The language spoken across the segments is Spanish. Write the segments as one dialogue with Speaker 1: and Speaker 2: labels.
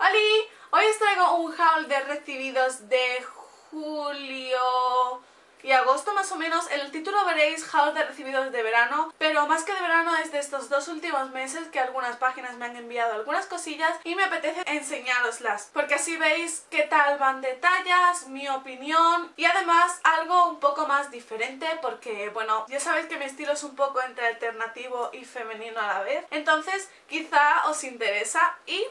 Speaker 1: ¡Hola! Hoy os traigo un haul de recibidos de julio y agosto más o menos. En el título veréis haul de recibidos de verano, pero más que de verano es de estos dos últimos meses que algunas páginas me han enviado algunas cosillas y me apetece enseñaroslas, porque así veis qué tal van de tallas, mi opinión y además algo un poco más diferente porque, bueno, ya sabéis que mi estilo es un poco entre alternativo y femenino a la vez, entonces quizá os interesa y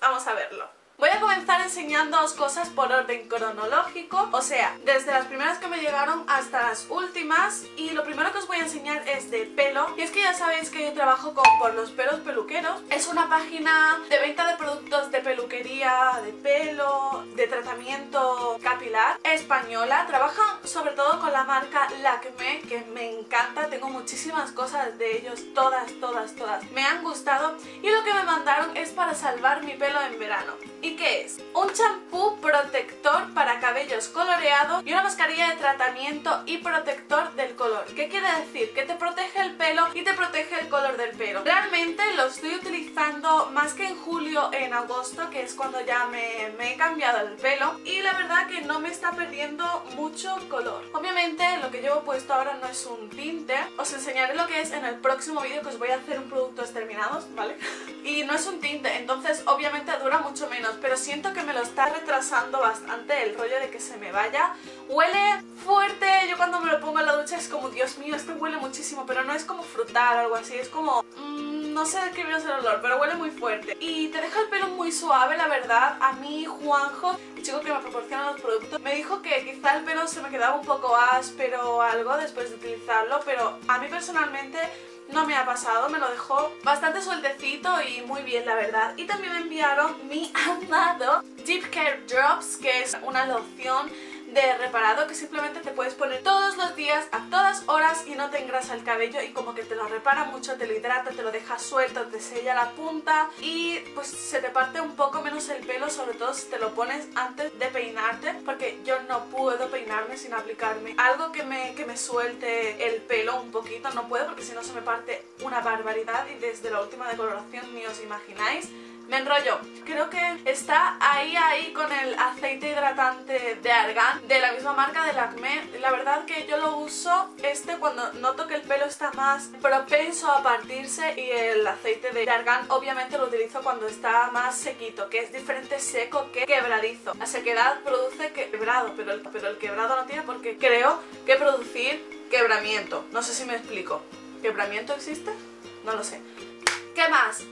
Speaker 1: Vamos a verlo. Voy a comenzar enseñándoos cosas por orden cronológico, o sea, desde las primeras que me llegaron hasta las últimas y lo primero que os voy a enseñar es de pelo. Y es que ya sabéis que yo trabajo con Por los Pelos Peluqueros. Es una página de venta de productos de peluquería, de pelo, de tratamiento capilar española, trabajan sobre todo con la marca Lacme que me encanta, tengo muchísimas cosas de ellos, todas, todas, todas, me han gustado y lo que me mandaron es para salvar mi pelo en verano. ¿Y qué es? Un champú protector para cabellos coloreados y una mascarilla de tratamiento y protector del color. ¿Qué quiere decir? Que te protege el pelo y te protege el color del pelo. Realmente lo estoy utilizando más que en julio, en agosto, que es cuando ya me, he cambiado el pelo. Y la verdad que no me está perdiendo mucho color. Obviamente lo que llevo puesto ahora no es un tinte. Os enseñaré lo que es en el próximo vídeo que os voy a hacer un productos terminados, ¿vale? y no es un tinte, entonces obviamente dura mucho menos pero siento que me lo está retrasando bastante el rollo de que se me vaya. Huele fuerte, yo cuando me lo pongo en la ducha es como, Dios mío, esto huele muchísimo, pero no es como frutal o algo así, es como... Mmm, no sé describiros el olor, pero huele muy fuerte. Y te deja el pelo muy suave, la verdad. A mí, Juanjo, el chico que me proporciona los productos, me dijo que quizá el pelo se me quedaba un poco áspero o algo después de utilizarlo, pero a mí personalmente no me ha pasado, me lo dejó bastante sueltecito y muy bien la verdad. Y también me enviaron mi amado Deep Care Drops, que es una loción de reparado que simplemente te puedes poner todos los días a todas horas y no te engrasa el cabello y como que te lo repara mucho, te lo hidrata, te lo deja suelto, te sella la punta y pues se te parte un poco menos el pelo, sobre todo si te lo pones antes de peinarte porque yo no puedo peinarme sin aplicarme algo que me, que me suelte el pelo un poquito, no puedo porque si no se me parte una barbaridad y desde la última decoloración ni os imagináis me enrollo. Creo que está ahí, ahí con el aceite hidratante de Argan, de la misma marca de Acme. La verdad que yo lo uso este cuando noto que el pelo está más propenso a partirse y el aceite de Argan obviamente lo utilizo cuando está más sequito, que es diferente seco que quebradizo. La sequedad produce quebrado, pero el, pero el quebrado no tiene porque creo que producir quebramiento. No sé si me explico. ¿Quebramiento existe? No lo sé. ¿Qué más?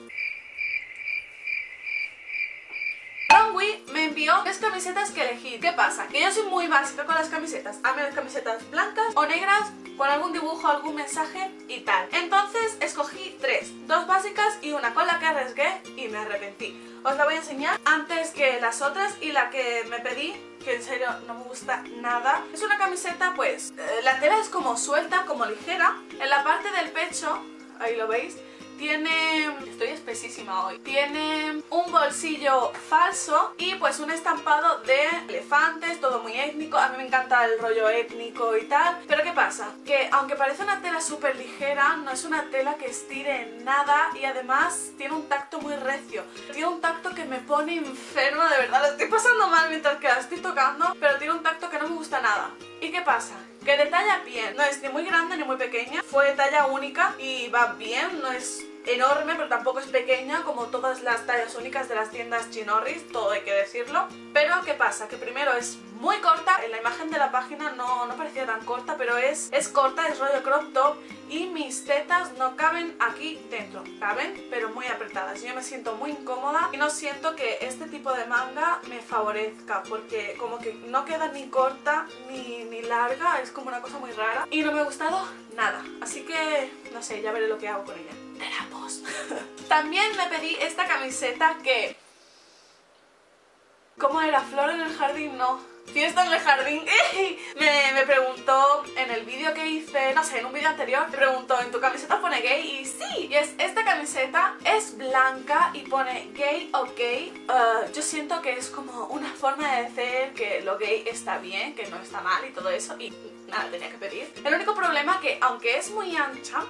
Speaker 1: Envió tres camisetas que elegí. ¿Qué pasa? Que yo soy muy básica con las camisetas. A mí las camisetas blancas o negras con algún dibujo, algún mensaje y tal. Entonces escogí tres, dos básicas y una con la que arriesgué y me arrepentí. Os la voy a enseñar antes que las otras y la que me pedí que en serio no me gusta nada. Es una camiseta pues, eh, la tela es como suelta, como ligera. En la parte del pecho, ahí lo veis, tiene... estoy espesísima hoy. Tiene un bolsillo falso y pues un estampado de elefantes, todo muy étnico. A mí me encanta el rollo étnico y tal. Pero ¿qué pasa? Que aunque parece una tela súper ligera, no es una tela que estire nada y además tiene un tacto muy recio. Tiene un tacto que me pone enferma, de verdad. Lo estoy pasando mal mientras que la estoy tocando, pero tiene un tacto que no me gusta nada. ¿Y qué pasa? Que de talla bien, no es ni muy grande ni muy pequeña, fue talla única y va bien, no es enorme, pero tampoco es pequeña como todas las tallas únicas de las tiendas Chinorris, todo hay que decirlo. Pero ¿qué pasa? Que primero es muy corta, en la imagen de la página no, no parecía tan corta, pero es, es corta, es rollo crop top y mis tetas no caben aquí dentro, caben pero muy apretadas. Yo me siento muy incómoda y no siento que este tipo de manga me favorezca porque como que no queda ni corta ni, ni larga, es como una cosa muy rara y no me ha gustado nada. Así que no sé, ya veré lo que hago con ella. También me pedí esta camiseta que... ¿Cómo era? ¿Flor en el jardín? No. ¿Fiesta en el jardín? me, me preguntó en el vídeo que hice, no sé, en un vídeo anterior, me preguntó, ¿en tu camiseta pone gay? Y sí, y es esta camiseta, es blanca y pone gay o gay. Uh, yo siento que es como una forma de decir que lo gay está bien, que no está mal y todo eso. Y nada, tenía que pedir. El único problema que, aunque es muy ancha,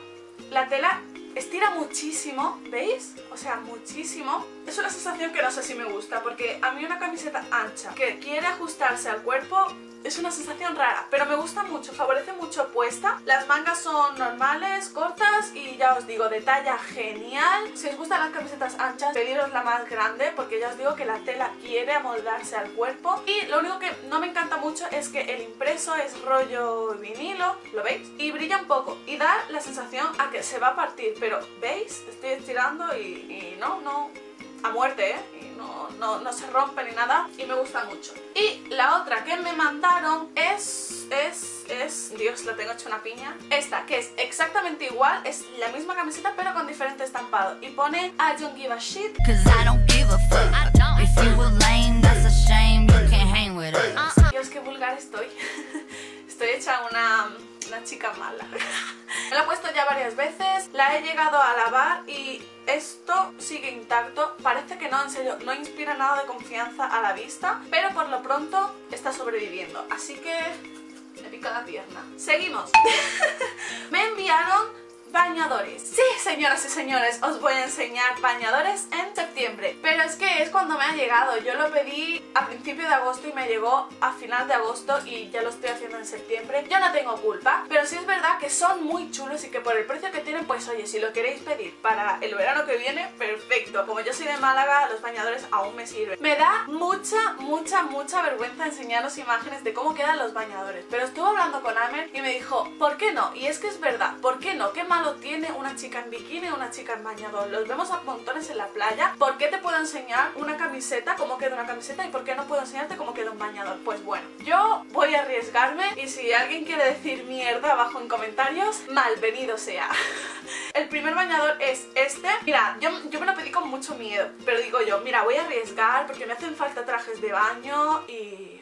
Speaker 1: la tela estira muchísimo, ¿veis? O sea, muchísimo. Es una sensación que no sé si me gusta, porque a mí una camiseta ancha que quiere ajustarse al cuerpo es una sensación rara, pero me gusta mucho, favorece mucho puesta. Las mangas son normales, cortas y ya os digo, de talla genial. Si os gustan las camisetas anchas, pediros la más grande porque ya os digo que la tela quiere amoldarse al cuerpo. Y lo único que no me encanta mucho es que el impreso es rollo vinilo, ¿lo veis? Y brilla un poco y da la sensación a que se va a partir, pero ¿veis? Estoy estirando y, y no, no, a muerte, ¿eh? no, se rompe ni nada y me gusta mucho. Y la otra que me mandaron es, es, es, Dios, la tengo hecho una piña. Esta, que es exactamente igual, es la misma camiseta pero con diferente estampado. Y pone I don't give a shit. Dios, qué vulgar estoy. estoy hecha una una chica mala. La he puesto ya varias veces, la he llegado a lavar y esto sigue intacto. Parece que no, en serio, no inspira nada de confianza a la vista, pero por lo pronto está sobreviviendo. Así que me pica la pierna. Seguimos. me enviaron bañadores. Sí, señoras y señores, os voy a enseñar bañadores en septiembre. Pero es que es cuando me ha llegado. Yo lo pedí a principio de agosto y me llegó a final de agosto y ya lo estoy haciendo en septiembre. Yo no tengo culpa, pero sí es verdad que son muy chulos y que por el precio que tienen, pues oye, si lo queréis pedir para el verano que viene, perfecto. Como yo soy de Málaga, los bañadores aún me sirven. Me da mucha, mucha, mucha vergüenza enseñaros imágenes de cómo quedan los bañadores. Pero estuve hablando con Amer y me dijo, ¿por qué no? Y es que es verdad, ¿por qué no? ¿Qué tiene una chica en bikini o una chica en bañador. Los vemos a montones en la playa. ¿Por qué te puedo enseñar una camiseta, cómo queda una camiseta y por qué no puedo enseñarte cómo queda un bañador? Pues bueno, yo voy a arriesgarme y si alguien quiere decir mierda abajo en comentarios, malvenido sea. El primer bañador es este. Mira, yo, yo me lo pedí con mucho miedo, pero digo yo, mira, voy a arriesgar porque me hacen falta trajes de baño y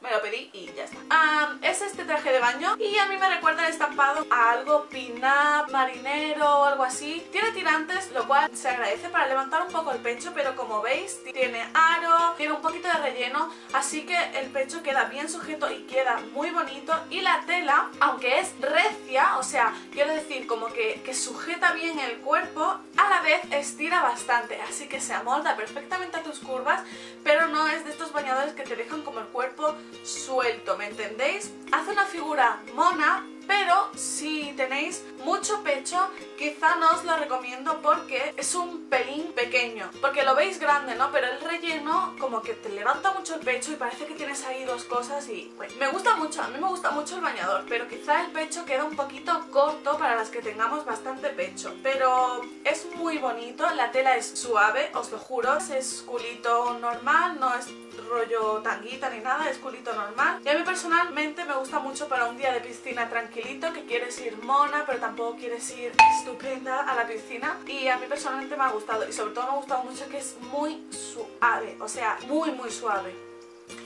Speaker 1: me lo pedí y ya está. es este traje de baño y a mí me recuerda el estampado a algo pin-up, marinero o algo así. Tiene tirantes, lo cual se agradece para levantar un poco el pecho, pero como veis tiene aro, tiene un poquito de relleno, así que el pecho queda bien sujeto y queda muy bonito. Y la tela, aunque es recia, o sea, quiero decir como que, que sujeta bien el cuerpo, a la vez estira bastante, así que se amolda perfectamente a tus curvas, pero no es de estos bañadores que te dejan como el cuerpo suelto, ¿me entendéis? Hace una figura mona, pero si tenéis mucho pecho, quizá no os lo recomiendo porque es un pelín pequeño. Porque lo veis grande, ¿no? Pero el relleno como que te levanta mucho el pecho y parece que tienes ahí dos cosas y... Me gusta mucho, a mí me gusta mucho el bañador, pero quizá el pecho queda un poquito corto para las que tengamos bastante pecho. Pero es muy bonito, la tela es suave, os lo juro, es culito normal, no es rollo tanguita ni nada, es culito normal. Y a mí personalmente me gusta mucho para un día de piscina tranquilito, que quieres ir mona, pero tampoco quieres ir estupenda a la piscina. Y a mí personalmente me ha gustado, y sobre todo me ha gustado mucho que es muy suave, o sea, muy muy suave.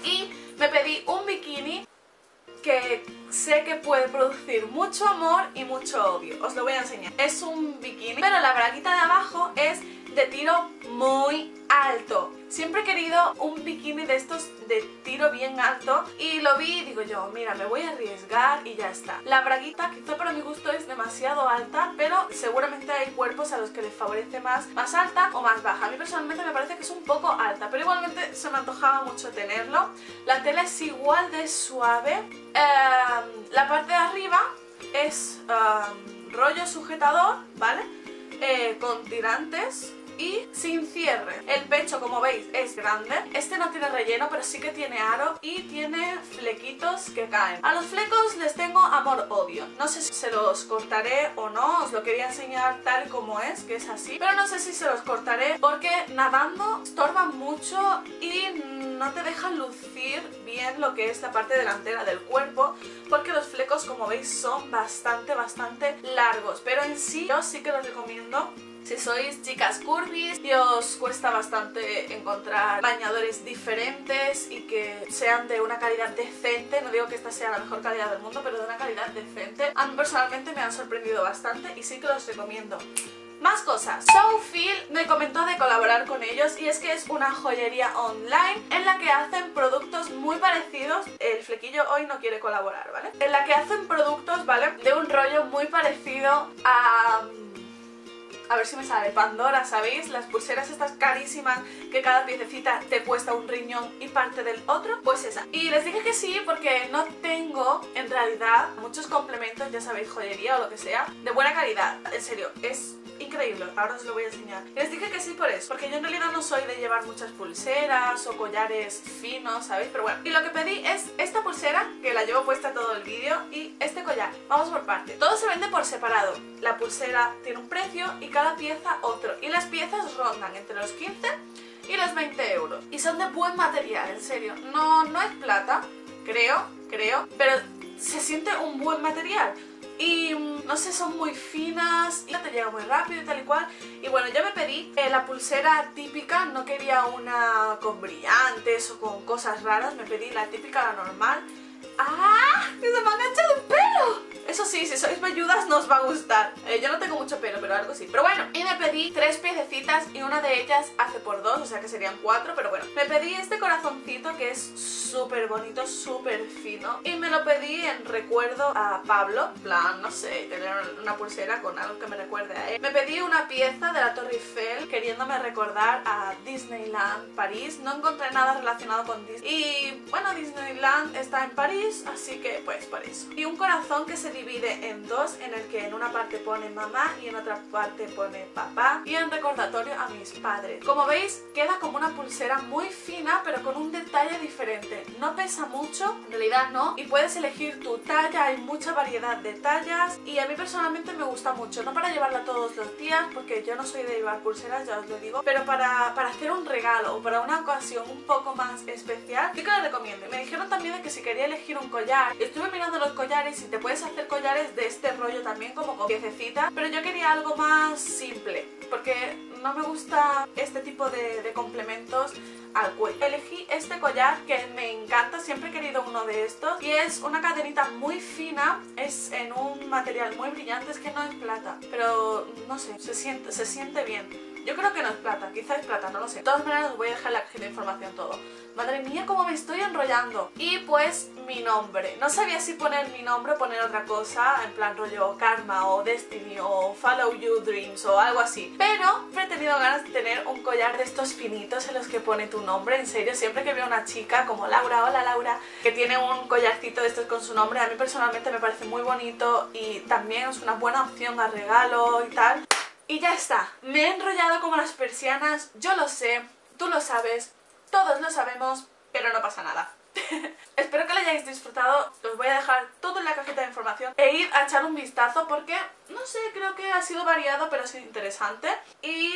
Speaker 1: Y me pedí un bikini que sé que puede producir mucho amor y mucho odio. Os lo voy a enseñar. Es un bikini, pero la braguita de abajo es de tiro muy alto. Siempre he querido un bikini de estos de tiro bien alto y lo vi y digo yo, mira, me voy a arriesgar y ya está. La braguita quizá para mi gusto es demasiado alta, pero seguramente hay cuerpos a los que les favorece más, más alta o más baja. A mí personalmente me parece que es un poco alta, pero igualmente se me antojaba mucho tenerlo. La tela es igual de suave. Em, la parte de arriba es em, rollo sujetador, ¿vale? Eh, con tirantes y sin cierre. El pecho, como veis, es grande. Este no tiene relleno, pero sí que tiene aro y tiene flequitos que caen. A los flecos les tengo amor-odio. No sé si se los cortaré o no, os lo quería enseñar tal como es, que es así. Pero no sé si se los cortaré porque nadando estorban mucho y no te dejan lucir bien lo que es la parte delantera del cuerpo porque los flecos, como veis, son bastante, bastante largos. Pero en sí, yo sí que los recomiendo si sois chicas curvis y os cuesta bastante encontrar bañadores diferentes y que sean de una calidad decente, no digo que esta sea la mejor calidad del mundo, pero de una calidad decente, a mí personalmente me han sorprendido bastante y sí que los recomiendo. Más cosas. Soulfeel me comentó de colaborar con ellos y es que es una joyería online en la que hacen productos muy parecidos. El flequillo hoy no quiere colaborar, ¿vale? En la que hacen productos, ¿vale? De un rollo muy parecido a a ver si me sale, Pandora, ¿sabéis? Las pulseras estas carísimas que cada piececita te cuesta un riñón y parte del otro, pues esa. Y les dije que sí porque no tengo, en realidad, muchos complementos, ya sabéis, joyería o lo que sea, de buena calidad. En serio, es increíble, ahora os lo voy a enseñar. les dije que sí por eso, porque yo en realidad no soy de llevar muchas pulseras o collares finos, ¿sabéis? Pero bueno, y lo que pedí es esta pulsera, que la llevo puesta todo el vídeo, y este collar. Vamos por parte. Todo se vende por separado. La pulsera tiene un precio y cada pieza otro. Y las piezas rondan entre los 15 y los 20 euros. Y son de buen material, en serio. No, no es plata, creo, creo, pero se siente un buen material y mm, no sé, son muy finas y te llega muy rápido y tal y cual. Y bueno, yo me pedí eh, la pulsera típica, no quería una con brillantes o con cosas raras, me pedí la típica, la normal. ¡Ah! ¡Que se me ha enganchado un pelo! Eso sí, si sois velludas nos va a gustar. Eh, yo no tengo mucho pelo, pero algo sí. Pero bueno, y me pedí tres piececitas y una de ellas hace por dos, o sea que serían cuatro, pero bueno. Me pedí este corazoncito que es súper bonito, súper fino. Y me lo pedí en recuerdo a Pablo, plan, no sé, tener una pulsera con algo que me recuerde a él. Me pedí una pieza de la Torre Eiffel queriéndome recordar a Disneyland París. No encontré nada relacionado con Disney. Y bueno, Disneyland está en París, así que pues por eso. Y un corazón que se divide en dos, en el que en una parte pone mamá y en otra parte pone papá y en recordatorio a mis padres. Como veis, queda como una pulsera muy fina, pero con un detalle diferente. No pesa mucho, en realidad no, y puedes elegir tu talla, hay mucha variedad de tallas y a mí personalmente me gusta mucho, no para llevarla todos los días, porque yo no soy de llevar pulseras, ya os lo digo, pero para, para hacer un regalo o para una ocasión un poco más especial, yo que lo recomiendo. Me dijeron también que si quería elegir un collar, estuve mirando los collares y te puedes hacer collares de este rollo también como con piececitas. Pero yo quería algo más simple porque no me gusta este tipo de, de complementos al cuello. Elegí este collar que me encanta, siempre he querido uno de estos y es una cadenita muy fina, es en un material muy brillante, es que no es plata, pero no sé, se siente, se siente bien. Yo creo que no es plata, quizá es plata, no lo sé. De todas maneras os voy a dejar la cajita de información todo. Madre mía, cómo me estoy enrollando. Y pues mi nombre. No sabía si poner mi nombre o poner otra cosa, en plan rollo Karma o Destiny o Follow You Dreams o algo así. Pero tenido ganas de tener un collar de estos finitos en los que pone tu nombre. En serio, siempre que veo una chica como Laura, hola Laura, que tiene un collarcito de estos con su nombre, a mí personalmente me parece muy bonito y también es una buena opción a regalo y tal. Y ya está, me he enrollado como las persianas, yo lo sé, tú lo sabes, todos lo sabemos, pero no pasa nada. Espero que lo hayáis disfrutado, os voy a dejar todo en la cajita de información e ir a echar un vistazo porque, sé, creo que ha sido variado pero ha sido interesante. Y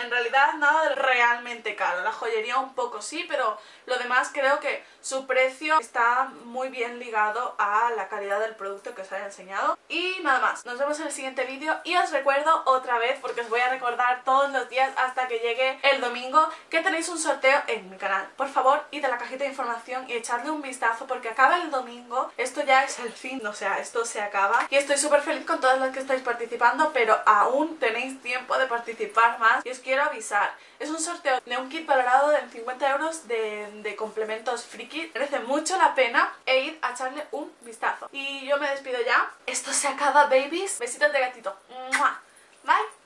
Speaker 1: en realidad nada realmente caro, la joyería un poco sí, pero lo demás creo que su precio está muy bien ligado a la calidad del producto que os haya enseñado. Y nada más, nos vemos en el siguiente vídeo y os recuerdo otra vez, porque os voy a recordar todos los días hasta que llegue el domingo que tenéis un sorteo en mi canal, por favor id a la cajita de información y echadle un vistazo porque acaba el domingo, esto ya es el fin, o sea, esto se acaba. Y estoy súper feliz con todas las que estáis participando, pero aún tenéis tiempo de participar más. Y os quiero avisar, es un sorteo de un kit valorado en 50 euros de, complementos friki, merece mucho la pena e id a echarle un vistazo. Y yo me despido ya, esto se acaba babies, besitos de gatito, Bye.